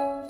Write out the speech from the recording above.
Thank you.